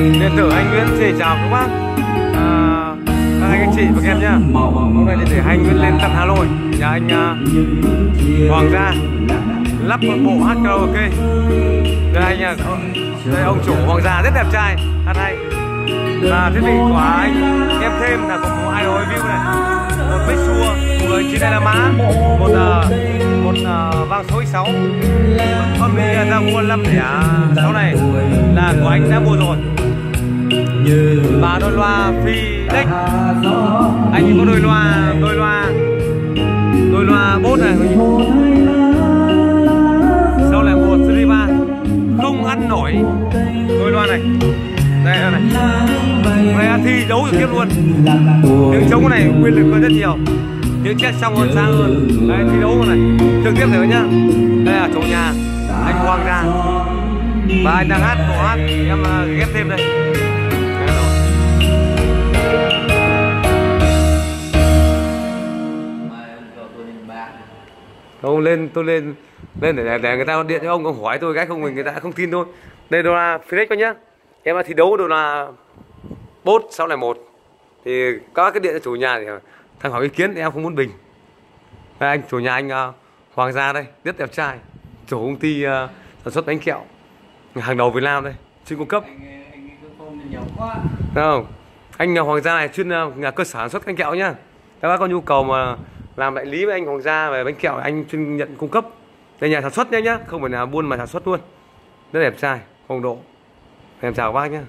điện tử anh Nguyễn xin chào các bác. À, các anh các chị và các em nhá. Hôm nay điện tử anh Nguyễn lên tận Hà Nội. Nhà anh uh, Hoàng gia lắp một bộ hát karaoke. Đây anh à, đây ông chủ Hoàng gia rất đẹp trai hát hay. Và thiết bị của anh em thêm là có một idol view này. Một mic xua với chín la mã một uh, một uh, vang số x6 âm mi ra mua năm để, sau này là của anh đã mua rồi và đôi loa phi đích anh có đôi loa đôi loa. Đôi loa bốt này sau lại một series ba? Không ăn nổi. Đôi loa này. Đây này. Này thi đấu được tiếp luôn. Những trống này quyền lực hơn rất nhiều. Những chiếc xong hơn sang hơn. Đây thi đấu này. Trực tiếp thử nhá. Đây là chủ nhà. Anh Hoàng gia và anh đang hát bộ hát. Em à, ghép thêm đây ông lên tôi lên lên để, để người ta điện cho ông ông hỏi tôi cái không mình người ta không tin thôi. Đây đô la Felix coi nhá. Em đã thi đấu đô la bốt sau này một. Thì có cái điện cho chủ nhà thì thằng hỏi ý kiến thì em không muốn bình. Đây, anh chủ nhà anh uh, Hoàng gia đây rất đẹp trai. Chủ công ty uh, sản xuất bánh kẹo. Hàng đầu Việt Nam đây chuyên cung cấp. Không anh uh, Hoàng gia này chuyên uh, nhà cơ sở sản xuất bánh kẹo nhá. Các bác có nhu cầu mà làm đại lý với anh Hoàng gia về bánh kẹo anh chuyên nhận cung cấp. Đây nhà sản xuất nhé nhá, không phải là buôn mà sản xuất luôn. Rất đẹp trai, phong độ. Em chào các bác nhé